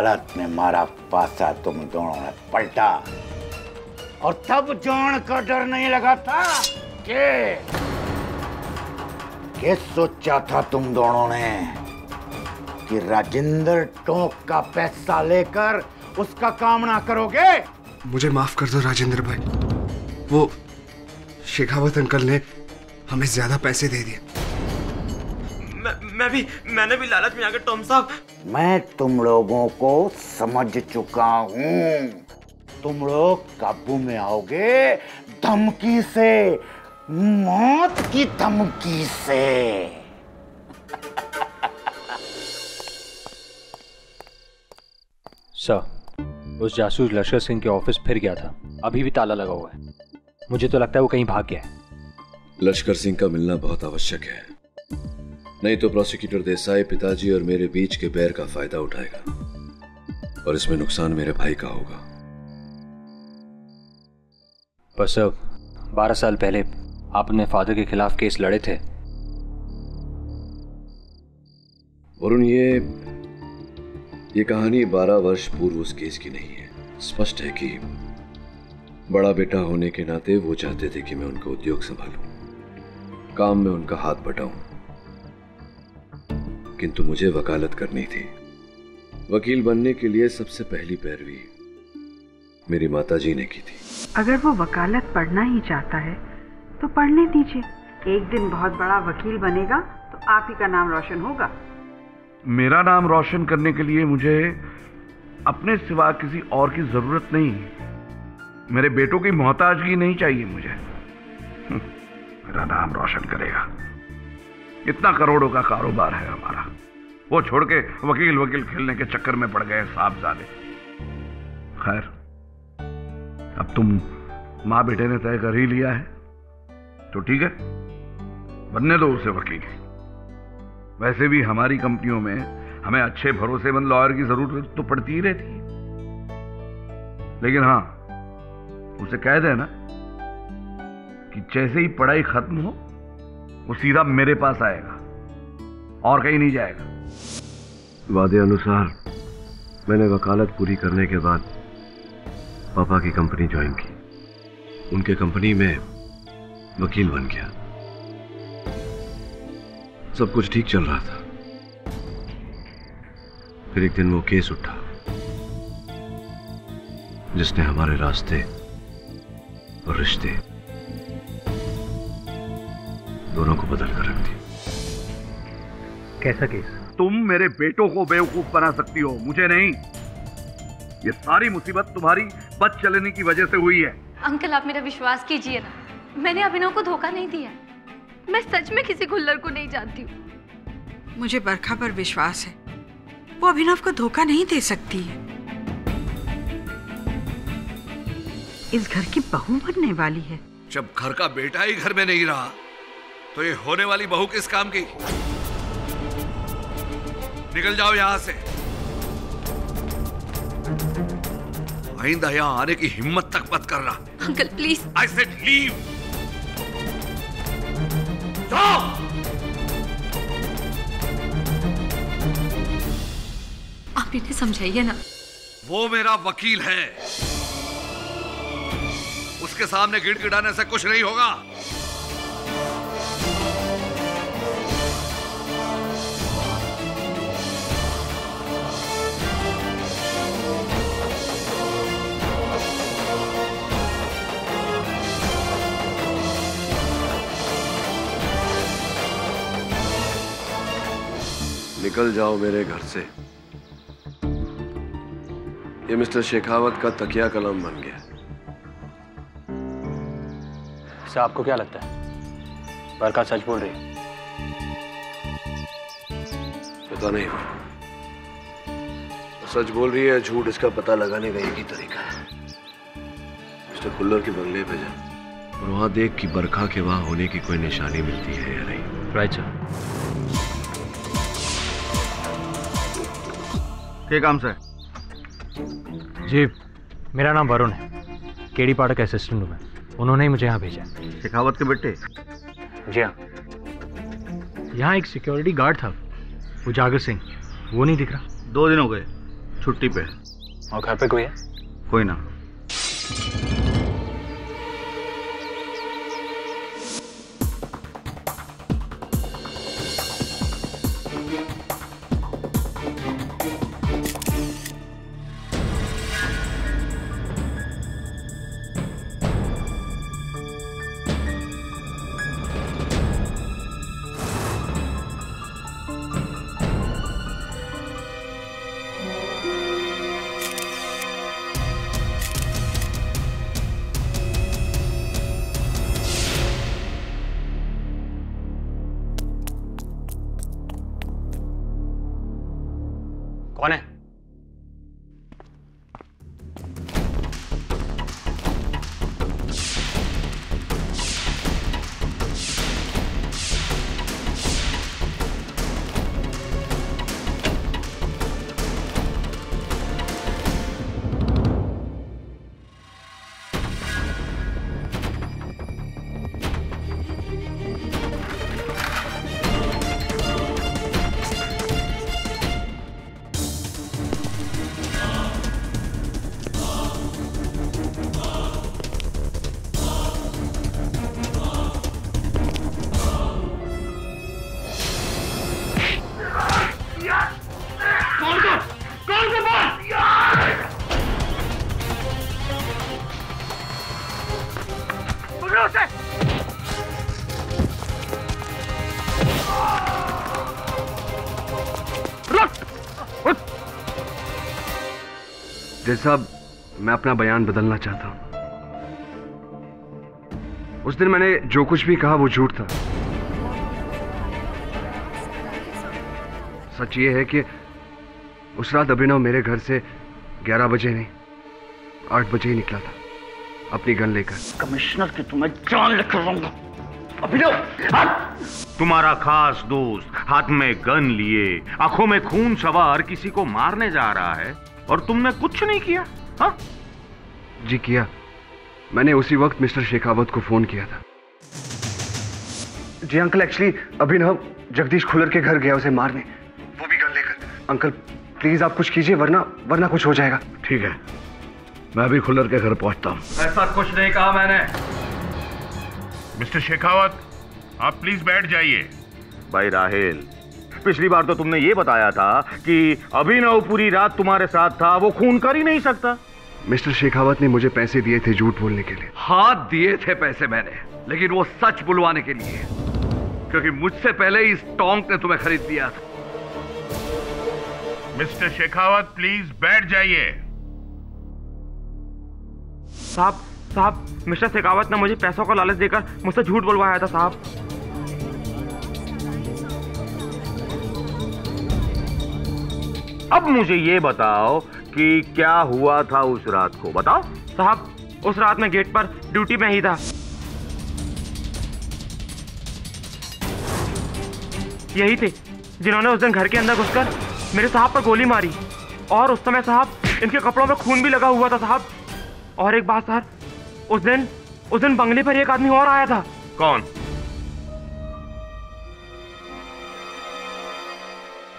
अदालत में मारा पासा तुम दोनों ने पलटा। और तब जान का डर नहीं लगा था के के सोचा था तुम दोनों ने कि राजेंद्र टोंक का पैसा लेकर उसका काम ना करोगे? मुझे माफ़ कर दो राजेंद्र भाई। वो शेखावत अंकल ने हमें ज़्यादा पैसे दे दिए। मैं मैं भी मैंने भी लालच में आकर टॉम साहब। मैं तुम लोगों को समझ चुका हूँ। तुम लोग काबू में आओगे धमकी से मौत की धमकी से। सर उस जासूस लश्कर सिंह के ऑफ़िस फिर गया था। अभी भी ताला लगा हुआ है। मुझे तो लगता है वो कहीं भाग गया है। लश्कर सिंह का मिलना बहुत आवश्यक है। नहीं तो प्रोसिक्यूटर देसाई पिताजी और मेरे बीच के बैर का फ़ायदा उठाएगा। और इसमें नुकसान मेरे भाई का होगा। पर सर बारह साल पहले आप अपने फादर के खिलाफ केस लड़े थे। वरुण ये ये कहानी बारह वर्ष पूर्व उस केस की नहीं है। स्पष्ट है कि बड़ा बेटा होने के नाते वो चाहते थे कि मैं उनका उद्योग संभालूं। काम में उनका हाथ बटाऊं। किंतु मुझे वकालत करनी थी। वकील बनने के लिए सबसे पहली पैरवी मेरी माताजी ने की थी। अगर वो वकालत पढ़ना ही चाहता है तो पढ़ने दीजिए। एक दिन बहुत बड़ा वकील बनेगा तो आप ही का नाम रोशन होगा। मेरा नाम रोशन करने के लिए मुझे अपने सिवा किसी और की ज़रूरत नहीं। मेरे बेटों की मोहताजगी नहीं चाहिए मुझे। मेरा नाम रोशन करेगा। इतना करोड़ों का कारोबार है हमारा। वो छोड़ के वकील वकील खेलने के चक्कर में पड़ गए साहबजादे खैर, अब तुम माँ बेटे ने तय कर ही लिया है। तो ठीक है, बनने दो उसे वकील। वैसे भी हमारी कंपनियों में हमें अच्छे भरोसेमंद लॉयर की ज़रूरत तो पड़ती ही रहती है। लेकिन हाँ उसे कह देना कि जैसे ही पढ़ाई खत्म हो वो सीधा मेरे पास आएगा और कहीं नहीं जाएगा। वादे अनुसार, मैंने वकालत पूरी करने के बाद पापा की कंपनी ज्वाइन की। उनके कंपनी में वकील बन गया। सब कुछ ठीक चल रहा था। फिर एक दिन वो केस उठा, जिसने हमारे रास्ते और रिश्ते दोनों को बदल कर रख दिया। कैसा केस? तुम मेरे बेटों को बेवकूफ़ बना सकती हो मुझे नहीं। ये सारी मुसीबत तुम्हारी बद चलने की वजह से हुई है। अंकल आप मेरा विश्वास कीजिए ना। मैंने अभिनव को धोखा नहीं दिया। मैं सच में किसी खुल्लर को नहीं जानती हूँ। मुझे बरखा पर विश्वास है। वो अभिनव को धोखा नहीं दे सकती है। इस घर की बहू बनने वाली है। जब घर का बेटा ही घर में नहीं रहा तो ये होने वाली बहू किस काम की? निकल जाओ यहाँ से। आइंदा यहाँ आने की हिम्मत तक मत करना। Uncle please I said leave जाओ। आप इन्हें समझाइए ना। वो मेरा वकील है। उसके सामने गिड़गिड़ाने से कुछ नहीं होगा। निकल जाओ मेरे घर से। ये मिस्टर शेखावत का तकिया कलम बन गया। सर आपको क्या लगता है? बरका सच बोल रही है। पता नहीं। सच बोल रही है झूठ इसका पता लगाने का एक ही तरीका है। मिस्टर कुल्लर के बंगले पे जा और वहाँ देख कि बरखा के वहाँ होने की कोई निशानी मिलती है या नहीं। राइट सर के काम से? जी मेरा नाम वरुण है। केडी पाठक असिस्टेंट हूँ मैं। उन्होंने ही मुझे यहाँ भेजा। शेखावत के बेटे? जी हाँ। यहाँ एक सिक्योरिटी गार्ड था उजागर सिंह। वो नहीं दिख रहा। दो दिन हो गए छुट्टी पे। और घर पे कोई है? कोई ना। जज साहब मैं अपना बयान बदलना चाहता हूँ। उस दिन मैंने जो कुछ भी कहा वो झूठ था। सच ये है कि उस रात अभिनव मेरे घर से 11 बजे नहीं 8 बजे ही निकला था अपनी गन लेकर। कमिश्नर की तुम्हें जान लेकर अभिनव तुम्हारा खास दोस्त हाथ में गन लिए आँखों में खून सवार किसी को मारने जा रहा है? और तुमने कुछ नहीं किया हाँ? जी किया। मैंने उसी वक्त मिस्टर शेखावत को फ़ोन किया था। जी अंकल एक्चुअली अभिनव जगदीश खुलर के घर गया उसे मारने। वो भी गन लेकर। अंकल प्लीज़ आप कुछ कीजिए वरना वरना कुछ हो जाएगा। ठीक है। मैं अभी खुलर के घर पहुँचता हूँ। ऐसा कुछ नहीं कहा मैंने। मिस्टर शेखावत आप प्लीज़ बैठ जाइए। भाई राहेल पिछली बार तो तुमने ये बताया था कि अभिनव पूरी रात तुम्हारे साथ था वो खून कर ही नहीं सकता। मिस्टर शेखावत ने मुझे पैसे दिए थे झूठ बोलने के लिए। हाथ दिए थे पैसे मैंने लेकिन वो सच बुलवाने के लिए। क्योंकि मुझसे पहले इस टोंक ने तुम्हें खरीद दिया था। मिस्टर शेखावत प्लीज़ बैठ जाइए। साहब साहब मिस्टर शेखावत ने मुझे पैसों का लालच देकर मुझसे झूठ बुलवाया था साहब। अब मुझे ये बताओ कि क्या हुआ था उस रात को? बताओ। साहब, उस रात मैं गेट पर ड्यूटी में ही था। यही थे जिन्होंने उस दिन घर के अंदर घुसकर मेरे साहब पर गोली मारी। और उस समय साहब, इनके कपड़ों में खून भी लगा हुआ था साहब। और एक बात सर, उस दिन उस दिन बंगले पर एक आदमी और आया था। कौन?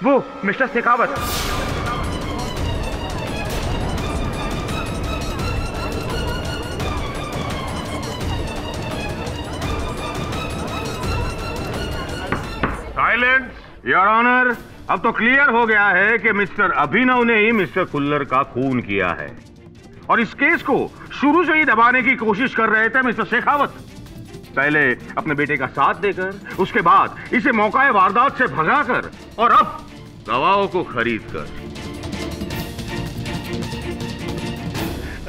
वो, mister Shekhawat. Silence your honour अब तो क्लियर हो गया है कि मिस्टर अभिनव ने ही मिस्टर कुल्लर का खून किया है। और इस केस को शुरू से ही दबाने की कोशिश कर रहे थे मिस्टर शेखावत पहले अपने बेटे का साथ देकर, उसके बाद इसे मौका वारदात से भगाकर, और अब दवाओं को खरीद कर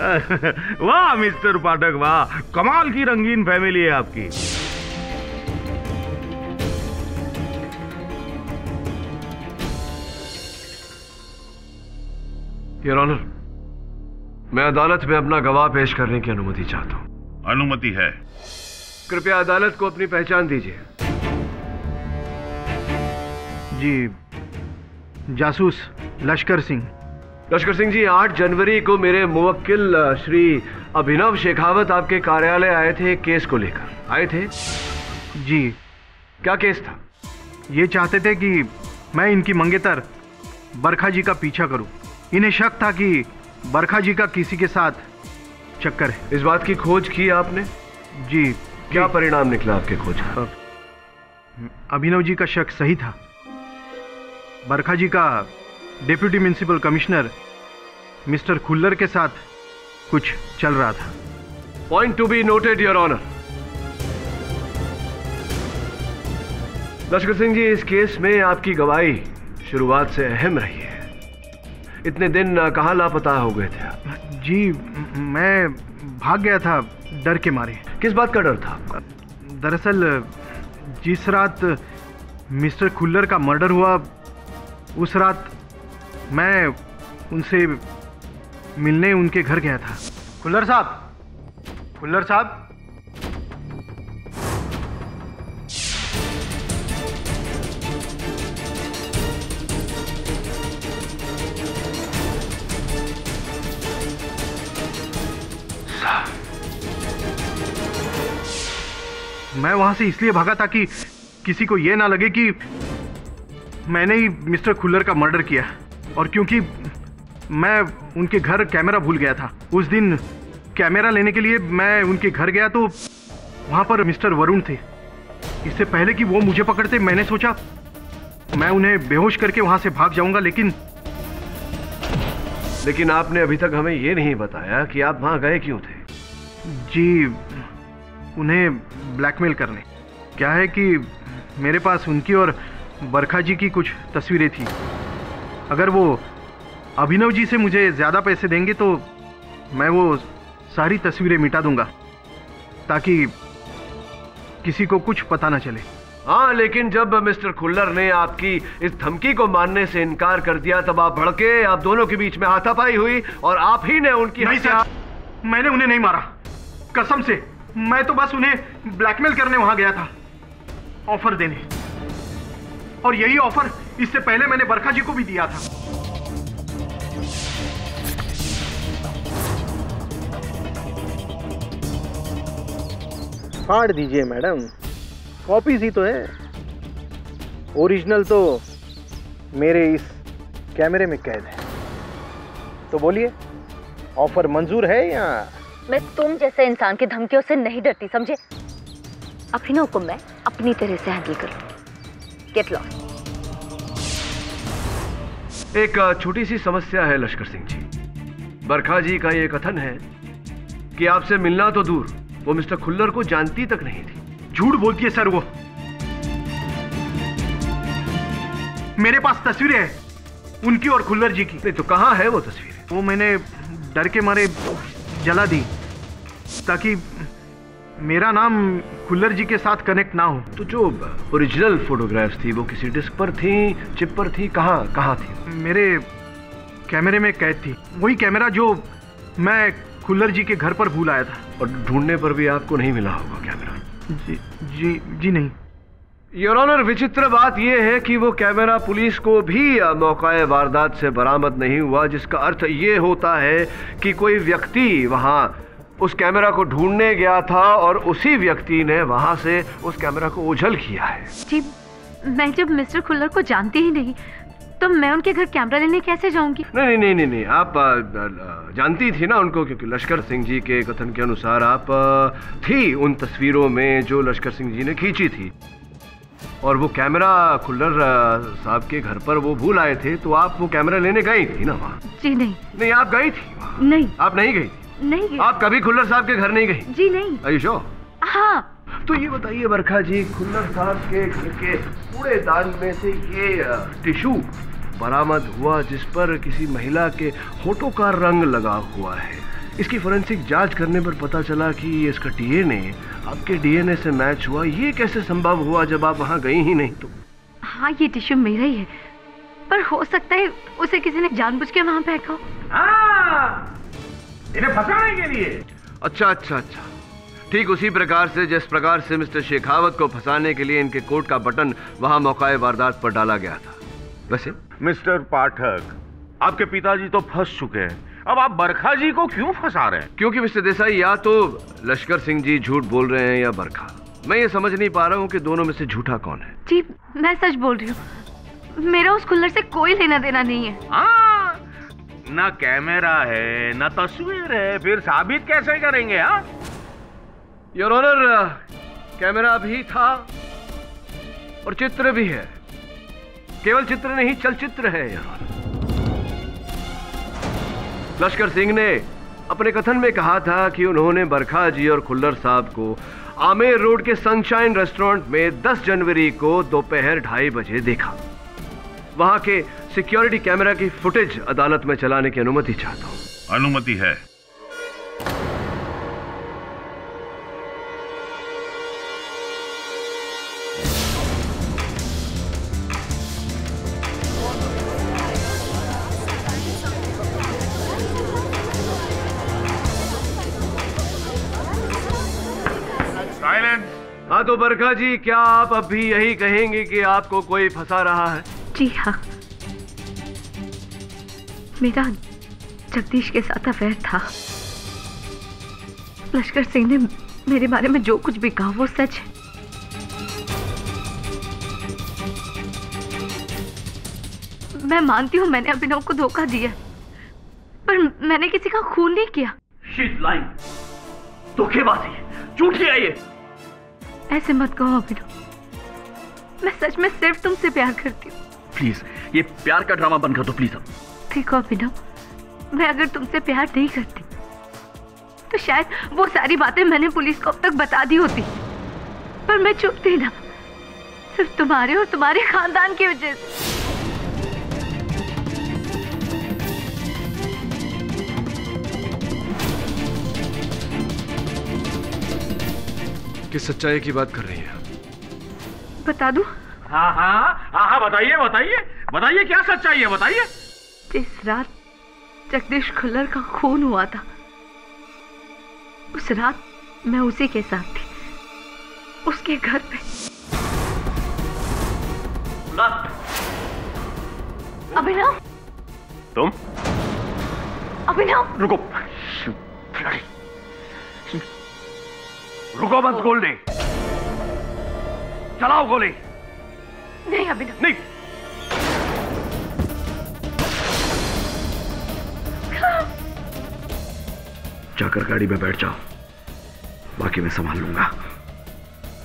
वाह मिस्टर पाठक वाह कमाल की रंगीन फैमिली है आपकी। योर ऑनर मैं अदालत में अपना गवाह पेश करने की अनुमति चाहता हूँ। अनुमति है। कृपया अदालत को अपनी पहचान दीजिए। जी जासूस लश्कर सिंह। लश्कर सिंह जी 8 जनवरी को मेरे मुवक्किल श्री अभिनव शेखावत आपके कार्यालय आए थे एक केस को लेकर। आए थे? जी। क्या केस था? ये चाहते थे कि मैं इनकी मंगेतर बरखा जी का पीछा करूँ। इन्हें शक था कि बरखा जी का किसी के साथ चक्कर है। इस बात की खोज की आपने? जी क्या परिणाम निकला आपके खोज का? अभिनव जी का शक सही था। बरखा जी का deputy municipal commissioner mister Khullar के साथ कुछ चल रहा था। Point to be noted your honour Lashkar Singh ji इस केस में आपकी गवाही शुरुआत से अहम रही है। इतने दिन कहाँ लापता हो गए थे आप? जी मैं भाग गया था डर के मारे। किस बात का डर था? आपका दरअसल जिस रात मिस्टर खुल्लर का मर्डर हुआ उस रात मैं उनसे मिलने उनके घर गया था। खुल्लर साहब? खुल्लर साहब? मैं वहाँ से इसलिए भागा ताकि किसी को यह ना लगे कि मैंने ही मिस्टर खुल्लर का मर्डर किया और क्योंकि मैं उनके घर कैमरा भूल गया था। उस दिन कैमरा लेने के लिए मैं उनके घर गया तो वहाँ पर मिस्टर वरुण थे। इससे पहले कि वो मुझे पकड़ते, मैंने सोचा मैं उन्हें बेहोश करके वहाँ से भाग जाऊँगा, लेकिन लेकिन आपने अभी तक हमें ये नहीं बताया कि आप वहाँ गए क्यों थे। जी, उन्हें ब्लैकमेल करने। क्या है कि मेरे पास उनकी और बरखा जी की कुछ तस्वीरें थी। अगर वो अभिनव जी से मुझे ज़्यादा पैसे देंगे तो मैं वो सारी तस्वीरें मिटा दूँगा, ताकि किसी को कुछ पता ना चले। हाँ लेकिन जब मिस्टर खुल्लर ने आपकी इस धमकी को मानने से इनकार कर दिया तब आप भड़के आप दोनों के बीच में हाथापाई हुई और आप ही ने उनकी नहीं सर मैंने उन्हें नहीं मारा। कसम से मैं तो बस उन्हें ब्लैकमेल करने वहाँ गया था ऑफ़र देने। और यही ऑफ़र इससे पहले मैंने बरखा जी को भी दिया था। फाड़ दीजिए मैडम। कॉपीज ही तो है। ओरिजिनल तो मेरे इस कैमरे में कैद है। तो बोलिए ऑफ़र मंजूर है या? मैं तुम जैसे इंसान की धमकियों से नहीं डरती समझे? अभिनव को मैं अपनी तरह से हैंडल करूँ। गेट लॉस्ट एक छोटी सी समस्या है लश्कर सिंह जी। बरखा जी का ये कथन है कि आपसे मिलना तो दूर वो मिस्टर खुल्लर को जानती तक नहीं थी। झूठ बोलती है सर वो। मेरे पास तस्वीरें हैं उनकी और खुल्लर जी की। नहीं तो कहाँ है वो तस्वीर? वो मैंने डर के मारे जला दी ताकि मेरा नाम खुल्लर जी के साथ कनेक्ट ना हो। तो जो ओरिजिनल फोटोग्राफ्स थी वो किसी डिस्क पर थी चिप पर थी कहाँ कहाँ थी? मेरे कैमरे में कैद थी। वही कैमरा जो मैं खुल्लर जी के घर पर भूल आया था। और ढूँढने पर भी आपको नहीं मिला होगा कैमरा। जी जी नहीं। योर ऑनर विचित्र बात यह है कि वो कैमरा पुलिस को भी मौका वारदात से बरामद नहीं हुआ, जिसका अर्थ ये होता है कि कोई व्यक्ति वहाँ उस कैमरा को ढूँढने गया था और उसी व्यक्ति ने वहाँ से उस कैमरा को उछल किया है। जी, मैं जब मिस्टर खुल्लर को जानती ही नहीं तो मैं उनके घर कैमरा लेने कैसे जाऊँगी? नहीं नहीं नहीं नहीं आप आ, आ, जानती थी ना उनको क्योंकि लश्कर सिंह जी के कथन के अनुसार आप आ, थी उन तस्वीरों में जो लश्कर सिंह जी ने खींची थी। और वो कैमरा खुल्लर साहब के घर पर वो भूल आए थे तो आप वो कैमरा लेने गई थी ना वहाँ? जी नहीं। नहीं आप गई थी नहीं। आप नहीं गई थी? नहीं आप कभी खुल्लर साहब के घर नहीं गई? जी नहीं। आयुषो हाँ। तो ये बताइए बरखा जी खुल्लर साहब के घर के कूड़ेदान में से ये टिश्यू बरामद हुआ जिस पर किसी महिला के होठों का रंग लगा हुआ है। इसकी फोरेंसिक जाँच करने पर पता चला कि इसका डीएनए आपके डीएनए से मैच हुआ। ये कैसे संभव हुआ जब आप वहाँ गई ही नहीं तो? हाँ ये टिश्यू मेरा ही है। पर हो सकता है उसे किसी ने जानबूझ के वहाँ फेंका इन्हें फंसाने के लिए। अच्छा अच्छा अच्छा। ठीक उसी प्रकार से जिस प्रकार से मिस्टर शेखावत को फंसाने के लिए इनके कोट का बटन वहाँ मौका वारदात पर डाला गया था। वैसे मिस्टर पाठक आपके पिताजी तो फंस चुके हैं। अब आप बरखा जी को क्यों फंसा रहे हैं? क्योंकि मिस्टर देसाई या तो लश्कर सिंह जी झूठ बोल रहे हैं या बरखा। मैं ये समझ नहीं पा रहा हूँ कि दोनों में से झूठा कौन है। जी मैं सच बोल रही हूँ। मेरा उस खुल्लर से कोई लेना देना नहीं है। हाँ ना कैमरा है ना तस्वीर है फिर साबित कैसे करेंगे हाँ? योर ऑनर कैमरा भी था और चित्र भी है। केवल चित्र नहीं, चलचित्र है यहाँ। लश्कर सिंह ने अपने कथन में कहा था कि उन्होंने बरखा जी और खुल्लर साहब को आमेर रोड के सनशाइन रेस्टोरेंट में 10 जनवरी को दोपहर ढाई बजे देखा। वहाँ के सिक्योरिटी कैमरा की फुटेज अदालत में चलाने की अनुमति चाहता हूँ। अनुमति है। तो बरखा जी क्या आप अब भी यही कहेंगे कि आपको कोई फंसा रहा है? जी हाँ। मेरा जगदीश के साथ अफेयर था। लश्कर सिंह ने मेरे बारे में जो कुछ भी कहा वो सच है। मैं मानती हूँ मैंने अभिनव को धोखा दिया पर मैंने किसी का खून नहीं किया। धोखेबाजी। झूठी है ये। ऐसे मत कहो अभिनव मैं सच में सिर्फ़ तुमसे प्यार करती हूँ। प्लीज़ ये प्यार का ड्रामा बंद कर दो प्लीज़ अब। देखो अभिनव मैं अगर तुमसे प्यार नहीं करती तो शायद वो सारी बातें मैंने पुलिस को अब तक बता दी होती। पर मैं चुप थी ना। सिर्फ़ तुम्हारे और तुम्हारे खानदान की वजह से। किस सच्चाई की बात कर रही है। बता दू? हाँ हाँ हाँ हाँ बताइए बताइए। बताइए क्या सच्चाई है बताइए। जिस रात जगदीश खुल्लर का खून हुआ था। उस रात मैं उसी के साथ थी। उसके घर पे। अभिनव? तुम? अभिनव? रुको। रुको मत गोल्डी। चलाओ गोली। नहीं अभिनव नहीं। जाकर गाड़ी में बैठ जाओ। बाकी मैं संभाल लूँगा।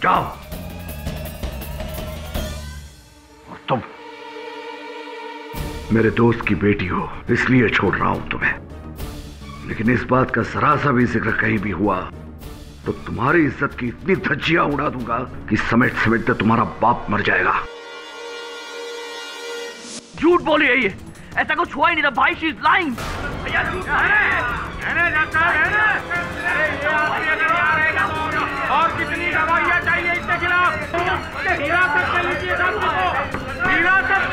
जाओ। और तुम। मेरे दोस्त की बेटी हो इसलिए छोड़ रहा हूँ तुम्हें। लेकिन इस बात का सरासा भी ज़िक्र कहीं भी हुआ। तो तुम्हारी इज़्ज़त की इतनी धज्जियाँ उड़ा दूँगा कि समेट समेटते तुम्हारा बाप मर जाएगा। झूठ बोली है ये। ऐसा कुछ हुआ ही नहीं था। भाई शी इज़ लाइंग और कितनी दवाइयाँ चाहिए इसके खिलाफ? हिरासत में लीजिए डॉक्टर को। हिरासत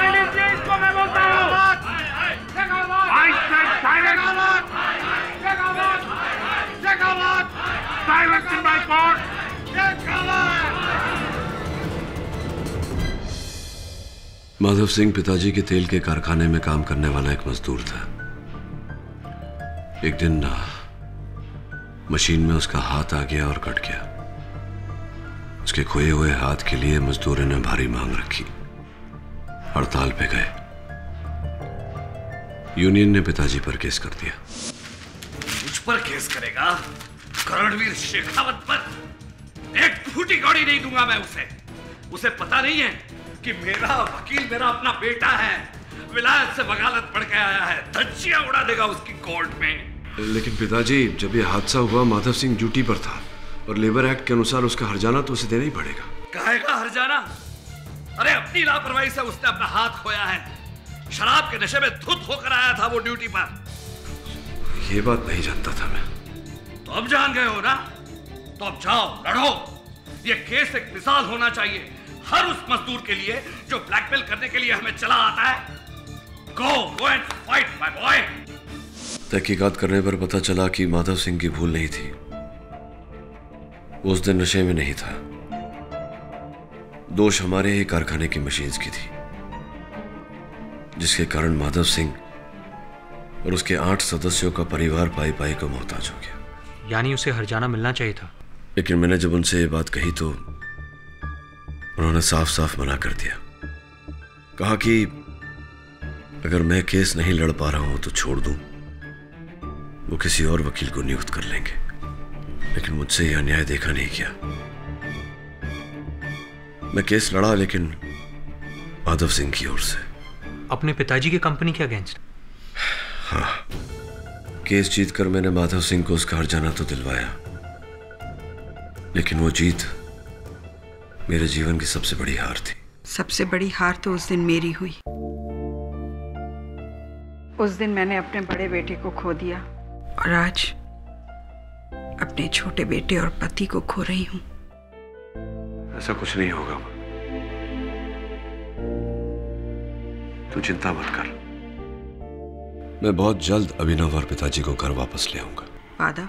माधव सिंह पिताजी के तेल के कारखाने में काम करने वाला एक मजदूर था। एक दिन आ, मशीन में उसका हाथ आ गया और कट गया। उसके खोए हुए हाथ के लिए मजदूरों ने भारी मांग रखी। हड़ताल पे गए। यूनियन ने पिताजी पर केस कर दिया। मुझ पर केस करेगा? करणवीर शेखावत पर? एक फूटी कौड़ी नहीं दूँगा मैं उसे। उसे पता नहीं है कि मेरा वकील मेरा अपना बेटा है। विलायत से वकालत पढ़ के आया है। धज्जियाँ उड़ा देगा उसकी कोर्ट में। लेकिन पिताजी जब यह हादसा हुआ माधव सिंह ड्यूटी पर था और लेबर एक्ट के अनुसार उसका हर्जाना तो उसे देना ही पड़ेगा। कहेगा हरजाना? अरे अपनी लापरवाही से उसने अपना हाथ खोया है। शराब के नशे में धुत होकर आया था वो ड्यूटी पर। ये बात नहीं जानता था मैं। तो अब जान गए हो ना? तो अब जाओ लड़ो। ये केस एक मिसाल होना चाहिए। हर उस मजदूर के लिए जो ब्लैकमेल करने के लिए हमें चला आता है। Go go and fight my boy तहकीकात करने पर पता चला कि माधव सिंह की भूल नहीं थी। वो उस दिन नशे में नहीं था। दोष हमारे ही कारखाने की मशीन्स की थी। जिसके कारण माधव सिंह और उसके आठ सदस्यों का परिवार पाई पाई को मोहताज हो गया। यानी उसे हरजाना मिलना चाहिए था। लेकिन मैंने जब उनसे ये बात कही तो उन्होंने साफ़ साफ़ मना कर दिया। कहा कि अगर मैं केस नहीं लड़ पा रहा हूँ तो छोड़ दूँ। वो किसी और वकील को नियुक्त कर लेंगे। लेकिन मुझसे यह अन्याय देखा नहीं गया। मैं केस लड़ा लेकिन माधव सिंह की ओर से। अपने पिताजी की कंपनी के अगेंस्ट? हाँ। केस जीतकर मैंने माधव सिंह को उसका हर्जाना तो दिलवाया। लेकिन वो जीत मेरे जीवन की सबसे बड़ी हार थी। सबसे बड़ी हार तो उस दिन मेरी हुई। उस दिन मैंने अपने बड़े बेटे को खो दिया। और आज अपने छोटे बेटे और पति को खो रही हूँ। ऐसा कुछ नहीं होगा। तू चिंता मत कर। मैं बहुत जल्द अभिनव और पिताजी को घर वापस ले आऊँगा। वादा?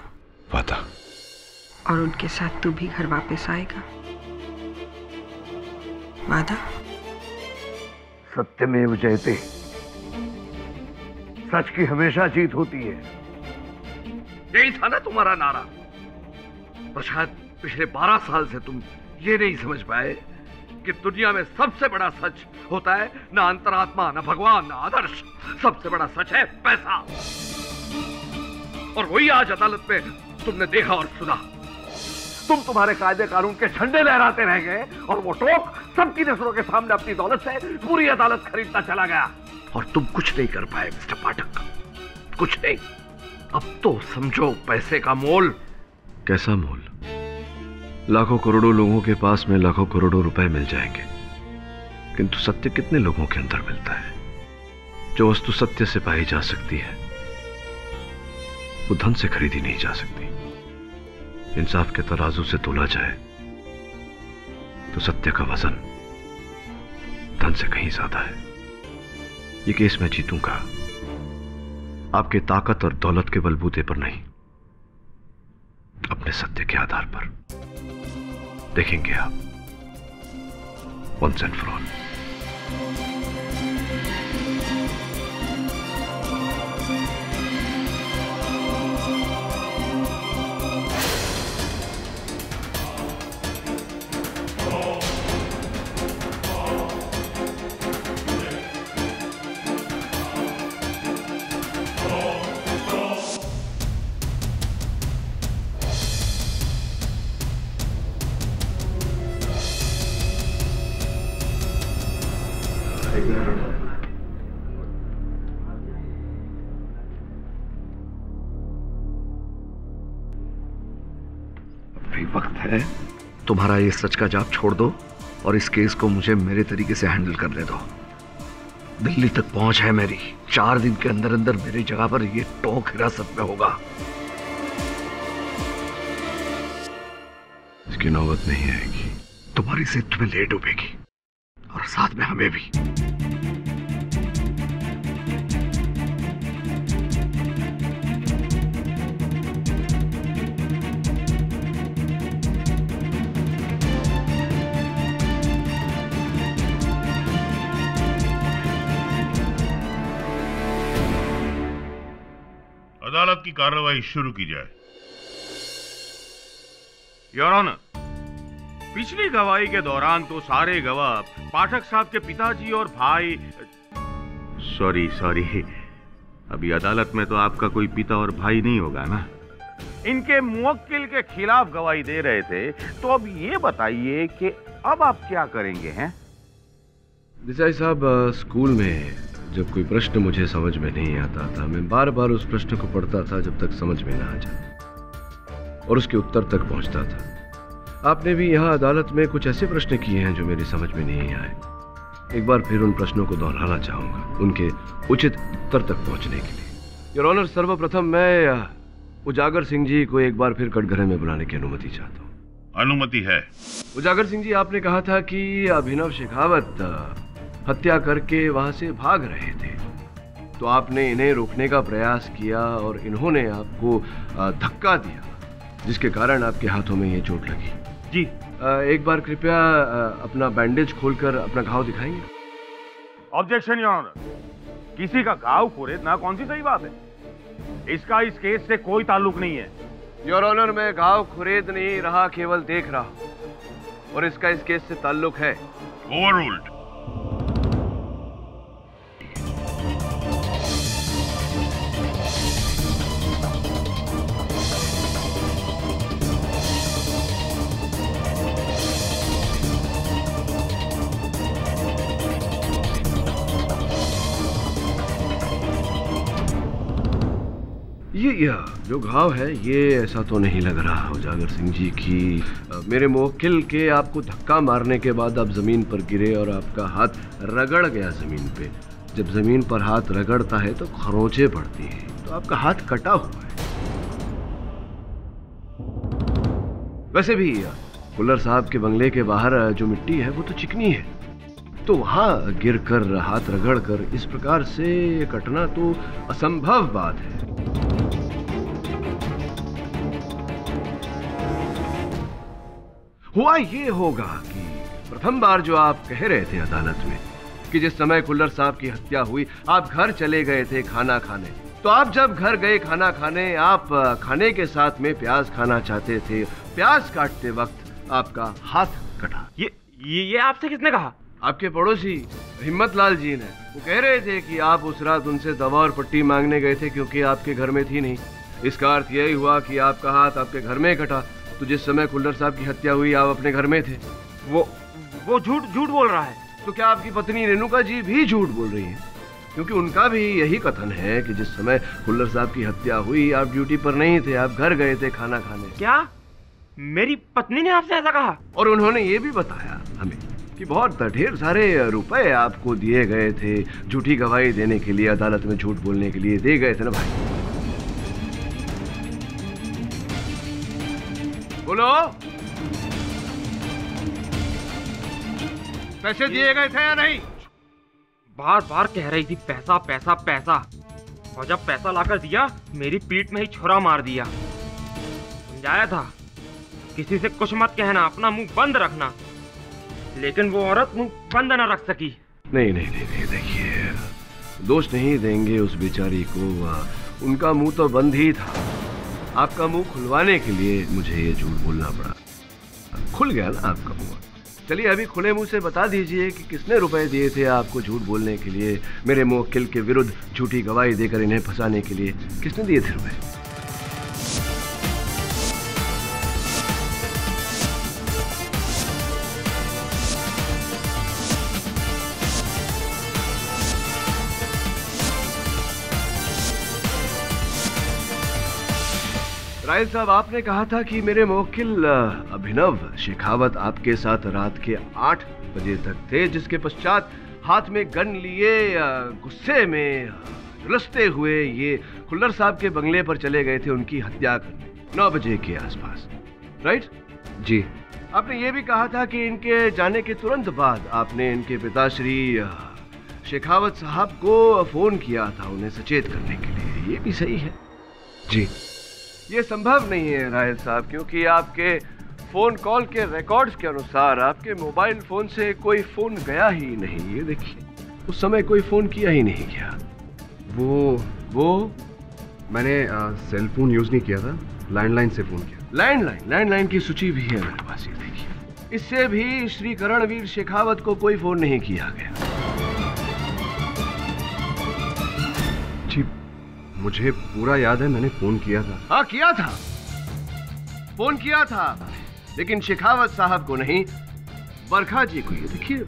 वादा। और उनके साथ तू भी घर वापस आएगा। वादा सत्यमेव जयते। सच की हमेशा जीत होती है। यही था ना तुम्हारा नारा। पर शायद पिछले बारह साल से तुम ये नहीं समझ पाए कि दुनिया में सबसे बड़ा सच होता है ना अंतरात्मा, ना भगवान, ना आदर्श। सबसे बड़ा सच है पैसा। और वही आज अदालत में तुमने देखा और सुना। तुम तुम्हारे कायदे कानून के झंडे लहराते रह गए और वो टोक सबकी नज़रों के सामने अपनी दौलत से पूरी अदालत खरीदता चला गया। और तुम कुछ नहीं कर पाए, मिस्टर पाठक। कुछ नहीं। अब तो समझो, पैसे का मोल। कैसा मोल? लाखों करोड़ों लोगों के पास में लाखों करोड़ों रुपए मिल जाएँगे। किंतु सत्य कितने लोगों के अंदर मिलता है? जो वस्तु सत्य से पाई जा सकती है, वो धन से खरीदी नहीं जा सकती। इंसाफ के तराजू से तोला जाए तो सत्य का वज़न धन से कहीं ज़्यादा है। ये केस मैं जीतूँगा। आपके ताकत और दौलत के बलबूते पर नहीं, अपने सत्य के आधार पर। देखेंगे आप। वंस एंड फॉर ऑल अभी वक्त है। तुम्हारा ये सच का जाप छोड़ दो और इस केस को मुझे मेरे तरीके से हैंडल करने दो। दिल्ली तक पहुँच है मेरी। चार दिन के अंदर अंदर मेरी जगह पर ये टोंक हिरासत में होगा। इसकी नौबत नहीं आएगी। तुम्हारी से तुम्हें लेट डूबेगी और साथ में हमें भी। कार्रवाई शुरू की जाए। योर ऑनर पिछली गवाही के दौरान तो सारे गवाह पाठक साहब के पिताजी और भाई सॉरी सॉरी अभी अदालत में तो आपका कोई पिता और भाई नहीं होगा ना? इनके मुवक्किल के खिलाफ गवाही दे रहे थे तो अब ये बताइए कि अब आप क्या करेंगे हैं? देसाई साहब स्कूल में जब कोई प्रश्न मुझे समझ में नहीं आता था मैं बार बार उस प्रश्न को पढ़ता था जब तक समझ में ना आ जाए और उसके उत्तर तक पहुँचता था। आपने भी यहाँ अदालत में कुछ ऐसे प्रश्न किए हैं जो मेरी समझ में नहीं आए। एक बार फिर उन प्रश्नों को दोहराना चाहूँगा उनके उचित उत्तर तक पहुँचने के लिए। योर ऑनर सर्वप्रथम मैं उजागर सिंह जी को एक बार फिर कटघरे में बुलाने की अनुमति चाहता हूँ। अनुमति है। उजागर सिंह जी आपने कहा था कि अभिनव शेखावत हत्या करके वहाँ से भाग रहे थे। तो आपने इन्हें रोकने का प्रयास किया और इन्होंने आपको धक्का दिया जिसके कारण आपके हाथों में ये चोट लगी। जी। एक बार कृपया अपना बैंडेज खोलकर अपना घाव दिखाएँगे। ऑब्जेक्शन योर ऑनर किसी का घाव कुरेदना कौन सी सही बात है? इसका इस केस से कोई ताल्लुक नहीं है। योर ऑनर मैं घाव खुरेद नहीं रहा केवल देख रहा हूँ। और इसका इस केस से ताल्लुक है। ओवररूल्ड ये या, जो घाव है ये ऐसा तो नहीं लग रहा उजागर सिंह जी की मेरे मुवक्किल के आपको धक्का मारने के बाद आप ज़मीन पर गिरे और आपका हाथ रगड़ गया ज़मीन पे। जब ज़मीन पर हाथ रगड़ता है तो खरोंचे पड़ती हैं तो आपका हाथ कटा हुआ है। वैसे भी कुल्लर साहब के बंगले के बाहर जो मिट्टी है वो तो चिकनी है। तो वहाँ गिर कर हाथ रगड़ कर इस प्रकार से कटना तो असंभव बात है। हुआ ये होगा कि प्रथम बार जो आप कह रहे थे अदालत में कि जिस समय कुल्लर साहब की हत्या हुई आप घर चले गए थे खाना खाने। तो आप जब घर गए खाना खाने आप खाने के साथ में प्याज खाना चाहते थे। प्याज काटते वक्त आपका हाथ कटा। ये ये, ये आपसे किसने कहा? आपके पड़ोसी हिम्मत लाल जी ने। वो कह रहे थे कि आप उस रात उनसे दवा और पट्टी मांगने गए थे क्योंकि आपके घर में थी नहीं। इसका अर्थ यही हुआ कि आपका हाथ आपके घर में कटा। तो जिस समय कुल्लर साहब की हत्या हुई आप अपने घर में थे। वो वो झूठ झूठ बोल रहा है। तो क्या आपकी पत्नी रेणुका जी भी झूठ बोल रही है? क्योंकि उनका भी यही कथन है कि जिस समय कुल्लर साहब की हत्या हुई आप ड्यूटी पर नहीं थे आप घर गए थे खाना खाने। क्या? मेरी पत्नी ने आपसे ऐसा कहा? और उन्होंने ये भी बताया हमें कि बहुत ढेर सारे रुपए आपको दिए गए थे झूठी गवाही देने के लिए अदालत में झूठ बोलने के लिए दे गए थे ना भाई। बोलो। पैसे दिए गए थे या नहीं? बार बार कह रही थी पैसा पैसा पैसा। और जब पैसा लाकर दिया मेरी पीठ में ही छुरा मार दिया। समझाया था किसी से कुछ मत कहना अपना मुँह बंद रखना। लेकिन वो औरत मुँह बंद न रख सकी। नहीं नहीं नहीं, नहीं देखिए दोष नहीं देंगे उस बेचारी को। उनका मुँह तो बंद ही था। आपका मुँह खुलवाने के लिए मुझे ये झूठ बोलना पड़ा। खुल गया ना आपका मुँह। चलिए अभी खुले मुँह से बता दीजिए कि किसने रुपए दिए थे आपको झूठ बोलने के लिए? मेरे मोकिल के विरुद्ध झूठी गवाही देकर इन्हें फंसाने के लिए किसने दिए थे रुपए? रायल साहब आपने कहा था कि मेरे मोकिल अभिनव शेखावत आपके साथ रात के आठ बजे तक थे जिसके पश्चात हाथ में गन लिए गुस्से में झुलसते हुए ये खुल्लर साहब के बंगले पर चले गए थे उनकी हत्या करने नौ बजे के आसपास। राइट? जी। आपने ये भी कहा था कि इनके जाने के तुरंत बाद आपने इनके पिताश्री शेखावत साहब को फ़ोन किया था उन्हें सचेत करने के लिए। ये भी सही है। जी। ये संभव नहीं है रायल साहब, क्योंकि आपके फ़ोन कॉल के रिकॉर्ड्स के अनुसार आपके मोबाइल फ़ोन से कोई फ़ोन गया ही नहीं। ये देखिए, उस समय कोई फ़ोन किया ही नहीं गया। वो वो मैंने सेल फ़ोन यूज़ नहीं किया था लैंडलाइन से फ़ोन किया। लैंडलाइन लैंडलाइन की सूची भी है मेरे पास, ये देखिए। इससे भी श्री करणवीर शेखावत को कोई फ़ोन नहीं किया गया। मुझे पूरा याद है मैंने फ़ोन किया था। हाँ किया था। फ़ोन किया था। लेकिन शेखावत साहब को नहीं बरखा जी को ये देखिए।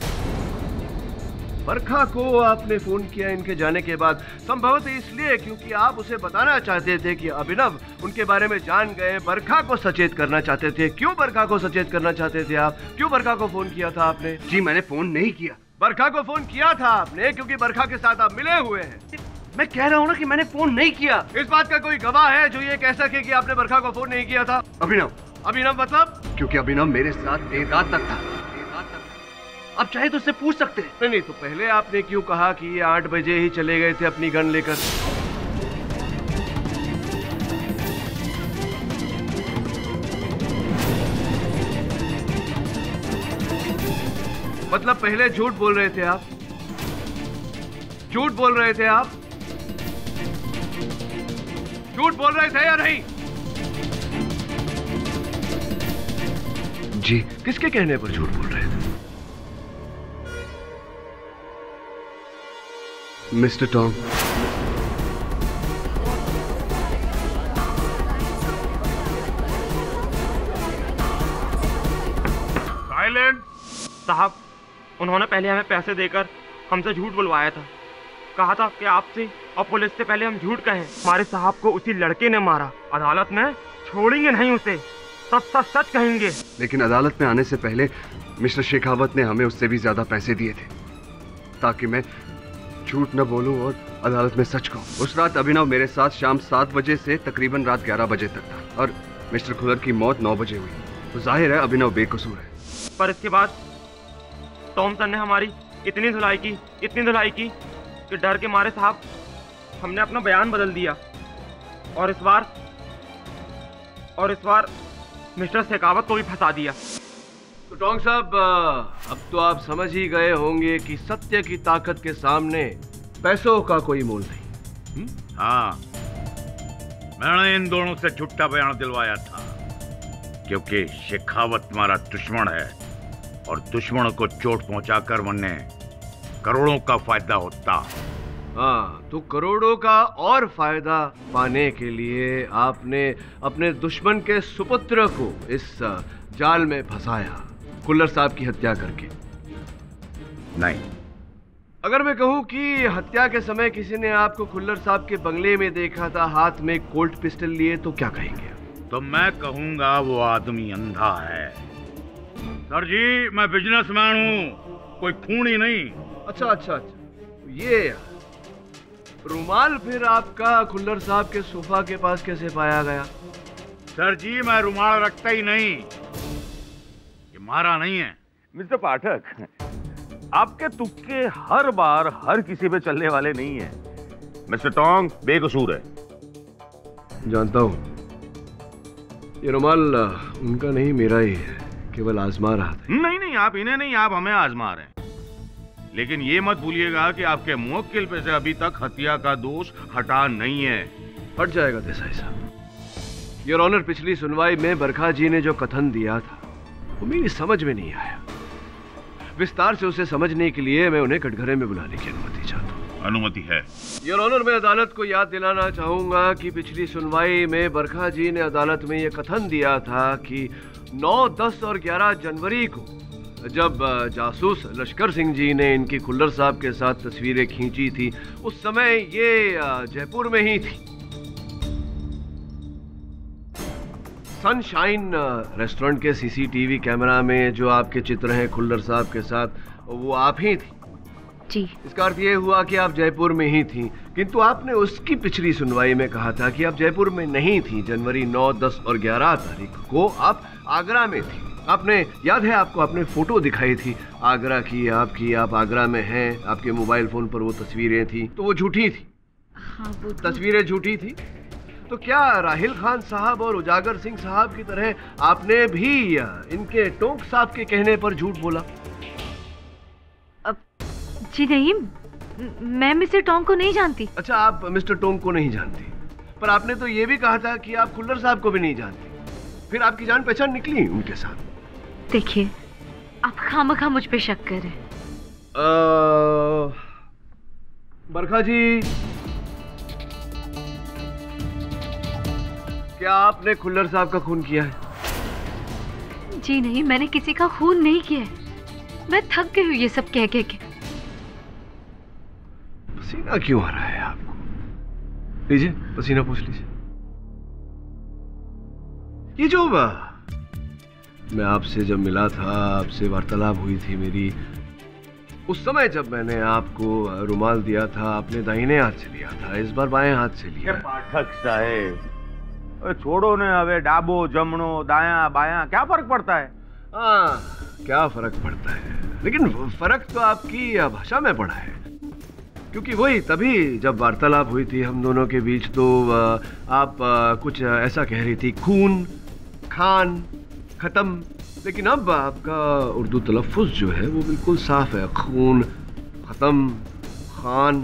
बरखा को आपने फ़ोन किया इनके जाने के बाद। संभवतः इसलिए क्योंकि आप उसे बताना चाहते थे कि अभिनव उनके बारे में जान गए बरखा को सचेत करना चाहते थे। क्यों बरखा को सचेत करना चाहते थे आप? क्यों बरखा को फ़ोन किया था आपने? जी मैंने फ़ोन नहीं किया। बरखा को फ़ोन किया था आपने क्योंकि बरखा के साथ आप मिले हुए हैं। मैं कह रहा हूँ ना कि मैंने फ़ोन नहीं किया। इस बात का कोई गवाह है जो ये कह सके कि आपने बरखा को फ़ोन नहीं किया था? अभिनव। अभिनव मतलब? क्योंकि अभिनव मेरे साथ देर रात तक था। अब चाहे तो उससे पूछ सकते हैं। नहीं नहीं तो पहले आपने क्यों कहा कि ये आठ बजे ही चले गए थे अपनी गन लेकर? मतलब पहले झूठ बोल रहे थे आप? झूठ बोल रहे थे आप? झूठ बोल रहे थे या नहीं? जी किसके कहने पर झूठ बोल रहे थे? Mister Tom. साइलेंट। साहब उन्होंने पहले हमें पैसे देकर हमसे झूठ बुलवाया था। कहा था कि आपसे और पुलिस से पहले हम झूठ कहें। हमारे साहब को उसी लड़के ने मारा। अदालत में छोड़ेंगे नहीं उसे। सब सच सच कहेंगे। लेकिन अदालत में आने से पहले मिस्टर शेखावत ने हमें उससे भी ज़्यादा पैसे दिए थे ताकि मैं झूठ न बोलूँ और अदालत में सच कहूँ। उस रात अभिनव मेरे साथ शाम सात बजे से तकरीबन रात ग्यारह बजे तक था और मिस्टर खुलर की मौत नौ बजे हुई। तो ज़ाहिर है अभिनव बेकसूर है। पर इसके बाद टॉमसन ने हमारी इतनी धुलाई की इतनी धुलाई की कि डर के मारे साहब हमने अपना बयान बदल दिया। और इस बार और इस बार मिस्टर शेखावत को भी फंसा दिया। तो टोंग साहब अब तो आप समझ ही गए होंगे कि सत्य की ताकत के सामने पैसों का कोई मोल नहीं। हाँ? मैंने इन दोनों से झूठा बयान दिलवाया था क्योंकि शेखावत हमारा दुश्मन है और दुश्मनों को चोट पहुंचाकर वरने करोड़ों का फ़ायदा होता। हाँ तो करोड़ों का और फ़ायदा पाने के लिए आपने अपने दुश्मन के सुपुत्र को इस जाल में फंसाया कुल्लर साहब की हत्या करके। नहीं। अगर मैं कहूँ कि हत्या के समय किसी ने आपको खुल्लर साहब के बंगले में देखा था हाथ में कोल्ट पिस्टल लिए तो क्या कहेंगे तो मैं कहूँगा वो आदमी अंधा है। सर जी मैं बिजनेसमैन हूँ कोई खूनी नहीं। अच्छा अच्छा अच्छा। ये रुमाल फिर आपका खुल्लर साहब के सोफा के पास कैसे पाया गया? सर जी मैं रुमाल रखता ही नहीं। ये मारा नहीं है। मिस्टर पाठक आपके तुक्के हर बार हर किसी पे चलने वाले नहीं है। मिस्टर टोंग बेकसूर है। जानता हूँ। ये रुमाल उनका नहीं मेरा ही है। केवल आजमा रहा था। नहीं नहीं आप इन्हें नहीं आप हमें आजमा रहे हैं। लेकिन ये मत भूलिएगा कि आपके मुवक्किल पे से अभी तक हत्या का दोष हटा नहीं है। हट जाएगा देसाई साहब। योर ऑनर पिछली सुनवाई में बरखा जी ने जो कथन दिया था वो मेरी समझ में नहीं आया। विस्तार से उसे समझने के लिए मैं उन्हें कटघरे में बुलाने की अनुमति चाहता हूँ। अनुमति है। योर ऑनर मैं अदालत को याद दिलाना चाहूँगा कि पिछली सुनवाई में बरखा जी ने अदालत में यह कथन दिया था कि 9, 10 और 11 जनवरी को जब जासूस लश्कर सिंह जी ने इनकी खुल्लर साहब के साथ तस्वीरें खींची थी उस समय ये जयपुर में ही थी। सनशाइन रेस्टोरेंट के सीसीटीवी कैमरा में जो आपके चित्र हैं खुल्लर साहब के साथ वो आप ही थी। जी। इसका अर्थ ये हुआ कि आप जयपुर में ही थी। किंतु आपने उसकी पिछली सुनवाई में कहा था कि आप जयपुर में नहीं थी। जनवरी 9, 10 और 11 तारीख को आप आगरा में थी। आपने याद है आपको आपने फ़ोटो दिखाई थी? आगरा की आपकी आप आगरा में हैं आपके मोबाइल फ़ोन पर वो तस्वीरें थी तो वो झूठी थी। हाँ वो तस्वीरें झूठी थी? तो क्या राहिल खान साहब और उजागर सिंह साहब की तरह आपने भी इनके टोंक साहब के कहने पर झूठ बोला? जी नहीं मैं मिस्टर टोंग को नहीं जानती। अच्छा आप मिस्टर टोंग को नहीं जानती। पर आपने तो ये भी कहा था कि आप खुल्लर साहब को भी नहीं जानती। फिर आपकी जान पहचान निकली उनके साथ। देखिए आप खामखा मुझ पे शक करें बरखा जी क्या आपने खुल्लर साहब का खून किया है? जी नहीं मैंने किसी का खून नहीं किया है। मैं थक गई हूँ ये सब कह कह के। पसीना क्यों आ रहा है आपको? लीजिए पसीना पूछ लीजिए। ये जो मैं आपसे जब मिला था आपसे वार्तालाप हुई थी मेरी। उस समय जब मैंने आपको रुमाल दिया था आपने दाहिने हाथ से लिया था इस बार बाएँ हाथ से लिया। पाठक साहेब छोड़ो ने अबे डाबो जमणो दाया बाया क्या फ़र्क पड़ता है? आ, क्या फ़र्क पड़ता है? लेकिन फ़र्क तो आपकी भाषा में पड़ा है। क्योंकि वही तभी जब वार्तालाप हुई थी हम दोनों के बीच तो आप कुछ ऐसा कह रही थी खून खान खत्म। लेकिन अब आपका उर्दू तलफ़ुज़ जो है वो बिल्कुल साफ़ है। खून खत्म खान।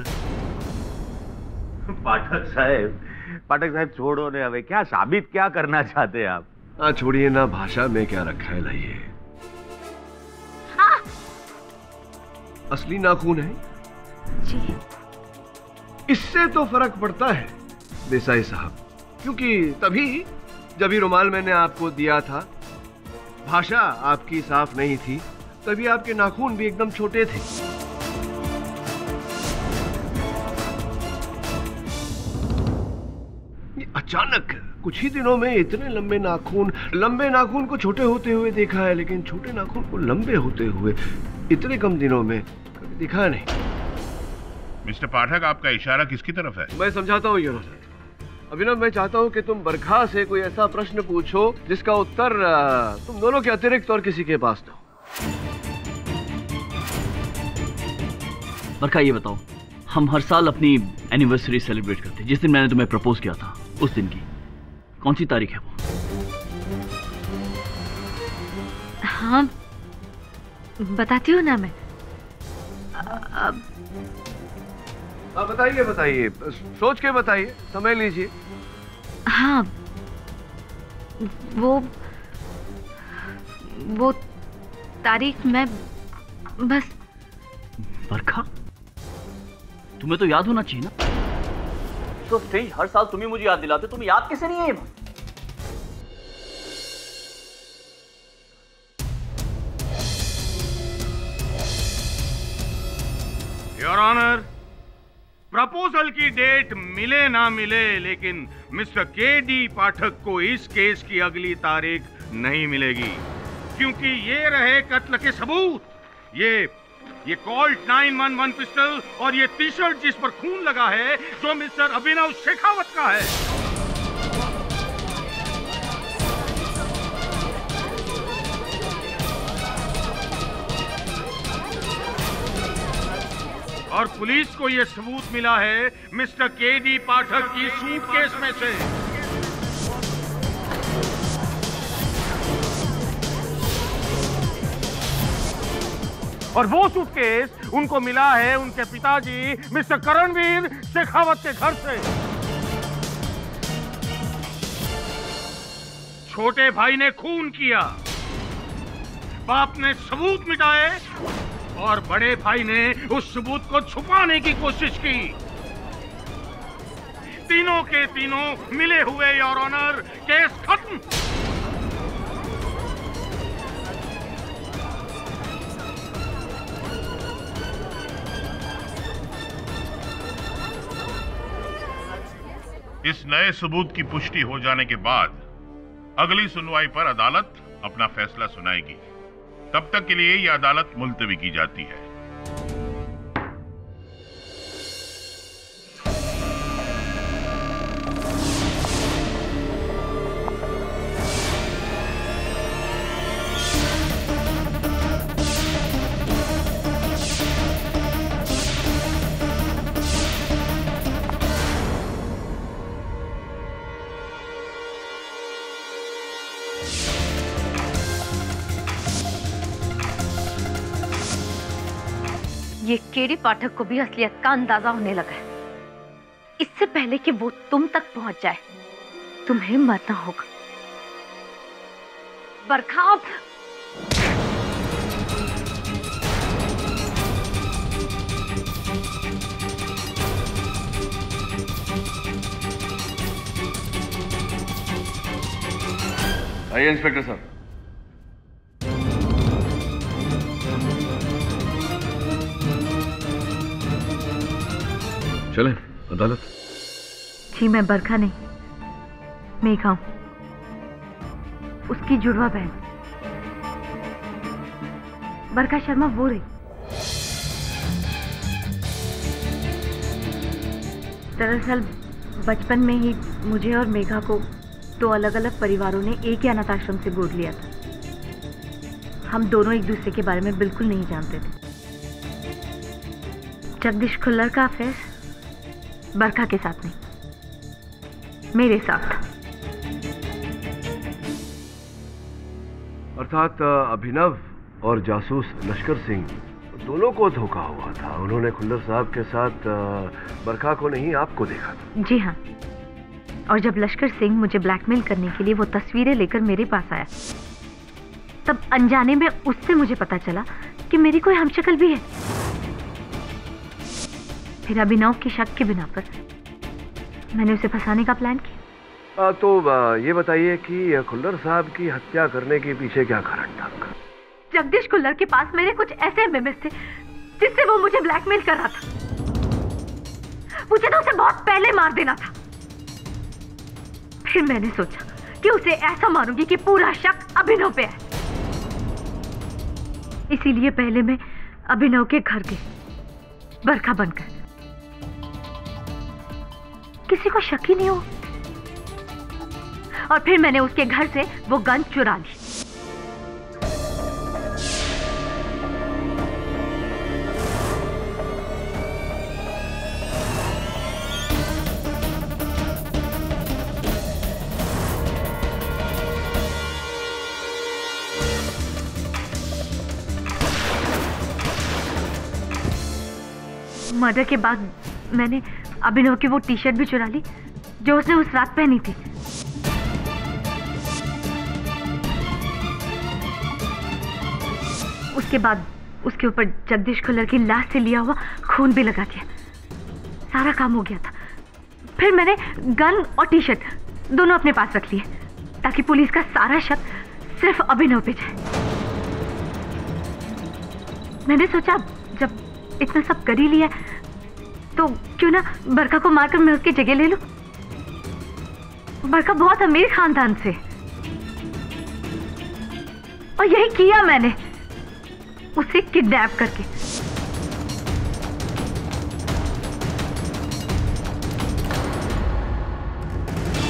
पाठक साहेब पाठक साहब छोड़ो ने હવે क्या साबित क्या करना चाहते हैं आप? हाँ छोड़िए ना। भाषा में क्या रखा है लाइए। असली नाखून है। जी। इससे तो फ़र्क पड़ता है देसाई साहब। क्योंकि तभी जब ये रुमाल मैंने आपको दिया था भाषा आपकी साफ़ नहीं थी तभी आपके नाखून भी एकदम छोटे थे। अचानक कुछ ही दिनों में इतने लंबे नाखून लंबे नाखून को छोटे होते हुए देखा है लेकिन छोटे नाखून को लंबे होते हुए इतने कम दिनों में कभी दिखा नहीं। मिस्टर पाठक आपका इशारा किसकी तरफ़ है? मैं समझाता हूँ अभिनव, मैं चाहता हूँ कि तुम बरखा से कोई ऐसा प्रश्न पूछो जिसका उत्तर तुम दोनों के अतिरिक्त और किसी के पास ना बरखा, ये बताओ, हम हर साल अपनी एनिवर्सरी सेलिब्रेट करते हैं। जिस दिन मैंने तुम्हें प्रपोज किया था, उस दिन की। कौन सी तारीख है वो? हाँ बताती हूँ ना मैं। हाँ बताइए बताइए। सोच के बताइए समय लीजिए। हाँ। वो वो तारीख मैं बस बरखा। तुम्हें तो याद होना चाहिए ना। तो स्ट्रेंज हर साल तुम्हें मुझे याद दिलाते तुम्हें याद कैसे नहीं है? ये बात? प्रपोजल की डेट मिले ना मिले, लेकिन मिस्टर के डी पाठक को इस केस की अगली तारीख नहीं मिलेगी। क्योंकि ये रहे कत्ल के सबूत। ये ये कॉल्ट 911 पिस्टल और ये टी शर्ट जिस पर खून लगा है, जो मिस्टर अभिनव शेखावत का है। और पुलिस को यह सबूत मिला है, मिस्टर के डी पाठक की सूटकेस में से। और वो सूटकेस उनको मिला है उनके पिताजी, मिस्टर करणवीर शेखावत के घर से। छोटे भाई ने खून किया। बाप ने सबूत मिटाए। और बड़े भाई ने उस सबूत को छुपाने की कोशिश की। तीनों के तीनों मिले हुए योर ऑनर केस खत्म। इस नए सबूत की पुष्टि हो जाने के बाद अगली सुनवाई पर अदालत अपना फैसला सुनाएगी। तब तक के लिए यह अदालत मुलतवी की जाती है। केडी पाठक को भी असलियत का अंदाज़ा होने लगा है। इससे पहले कि वो तुम तक पहुँच जाए, तुम्हें मरना होगा। बरखा आइए, इंस्पेक्टर साहब। चलें, अदालत। जी, मैं बरखा नहीं। मेघा हूँ उसकी जुड़वा बहन बरखा शर्मा वो रही। दरअसल, बचपन में ही मुझे और मेघा को दो अलग अलग परिवारों ने एक ही अनाथ आश्रम से गोद लिया था। हम दोनों एक दूसरे के बारे में बिल्कुल नहीं जानते थे। जगदीश खुल्लर का अफेयर बरखा के साथ नहीं। मेरे साथ। अर्थात अभिनव और जासूस लश्कर सिंह दोनों को धोखा हुआ था। उन्होंने खुल्लर साहब के साथ बरखा को नहीं आपको देखा था। जी हाँ। और जब लश्कर सिंह मुझे ब्लैकमेल करने के लिए वो तस्वीरें लेकर मेरे पास आया तब अनजाने में उससे मुझे पता चला कि मेरी कोई हमशक्ल भी है। फिर अभिनव के शक के बिना पर मैंने उसे फंसाने का प्लान किया। तो ये बताइए कि खुल्लर साहब की हत्या करने के पीछे क्या कारण था? जगदीश कुल्लर के पास मेरे कुछ ऐसे मिमिस थे जिससे वो मुझे ब्लैकमेल कर रहा था। मुझे तो उसे बहुत पहले मार देना था। फिर मैंने सोचा कि उसे ऐसा मारूँगी कि पूरा शक अभिनव पे है। इसीलिए पहले मैं अभिनव के घर गई बरखा बनकर। किसी को शक ही नहीं हो। और फिर मैंने उसके घर से वो गन चुरा ली। मर्डर के बाद मैंने अभिनव की वो टी शर्ट भी चुरा ली, जो उसने उस रात पहनी थी। उसके बाद उसके ऊपर जगदीश खुल्लर की लाश से लिया हुआ खून भी लगा दिया। सारा काम हो गया था। फिर मैंने गन और टी शर्ट दोनों अपने पास रख लिए, ताकि पुलिस का सारा शक सिर्फ़ अभिनव पे जाए। मैंने सोचा, जब इतना सब कर ही लिया तो क्यों ना बरखा को मारकर मैं उसकी जगह ले लूँ? बरखा बहुत अमीर खानदान से। और यही किया मैंने। उसे किडनैप करके।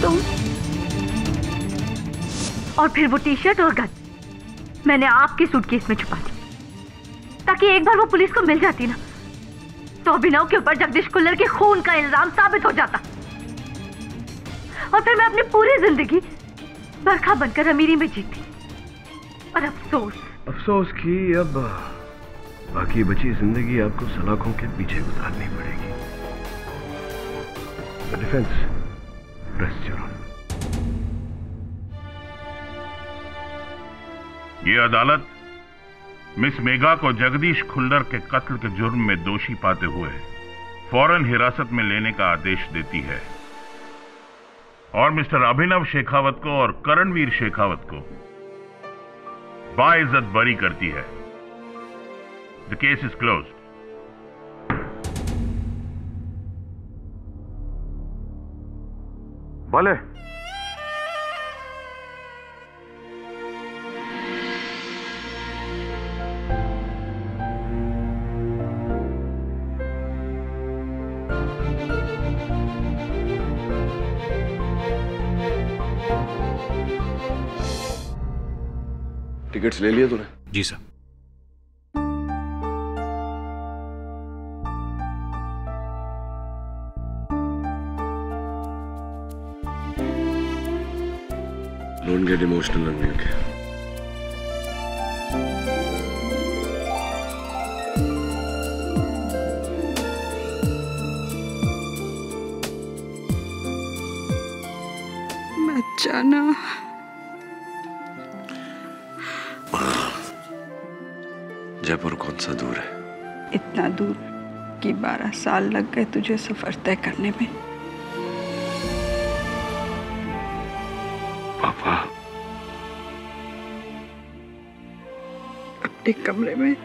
तो और फिर वो टी शर्ट और गन मैंने आपके सूटकेस में छुपा दी। ताकि एक बार वो पुलिस को मिल जाती ना। तो अभिनव के ऊपर जगदीश कुल्लर के खून का इल्ज़ाम साबित हो जाता। और फिर मैं अपनी पूरी ज़िंदगी बरखा बनकर अमीरी में जीती। और अफसोस। अफसोस की अब बाकी बची ज़िंदगी आपको सलाखों के पीछे गुजारनी पड़ेगी। डिफेंस रेस्ट योर ये अदालत मिस मेगा को जगदीश खुल्लर के कत्ल के जुर्म में दोषी पाते हुए फ़ौरन हिरासत में लेने का आदेश देती है। और मिस्टर अभिनव शेखावत को और करणवीर शेखावत को बाइज्जत बरी करती है। द केस इज़ क्लोज भले। टिकट्स ले लिए तूने? जी sir. Don't get emotional on me okay साल लग गए तुझे सफ़र तय करने में। पापा। अपने कमरे में।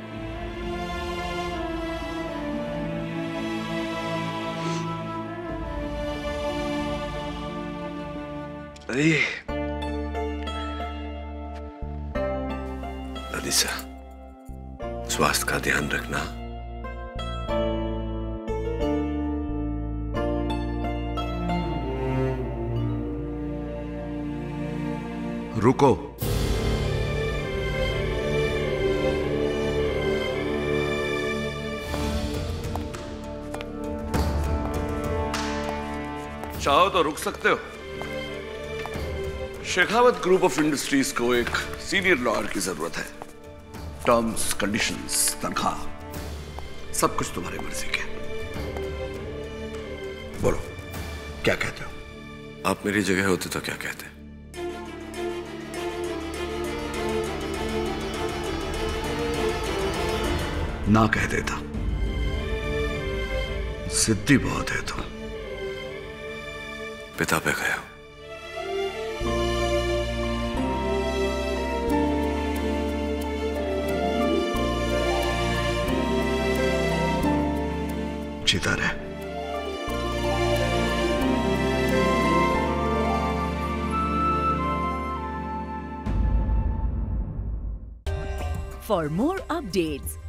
स्वास्थ्य का ध्यान रखना। रुको। चाहो तो रुक सकते हो। शेखावत ग्रुप ऑफ़ इंडस्ट्रीज़ को एक सीनियर लॉयर की ज़रूरत है। टर्म्स कंडीशंस तनख्वाह। सब कुछ तुम्हारी मर्ज़ी के। बोलो क्या कहते हो? आप मेरी जगह होते तो क्या कहते? ना कह देता। सिद्धि बहुत है तो। पिता पे गया चिता रहे। For more updates